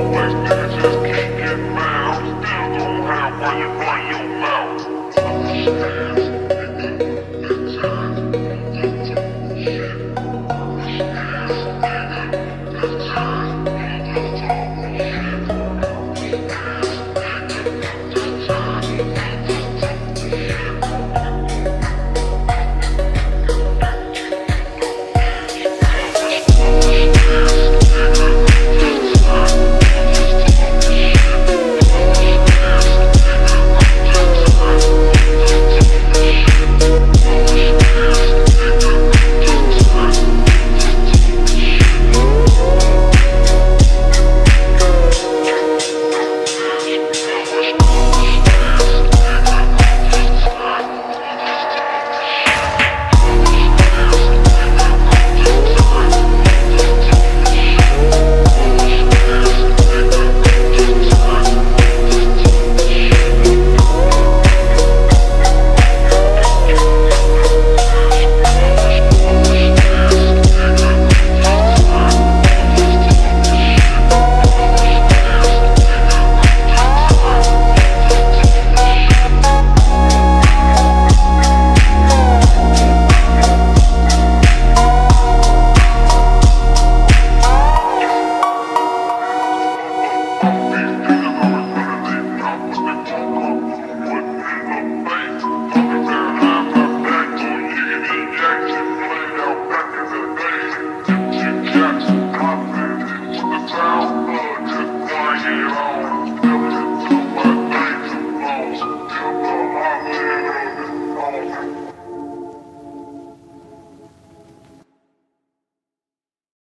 always be just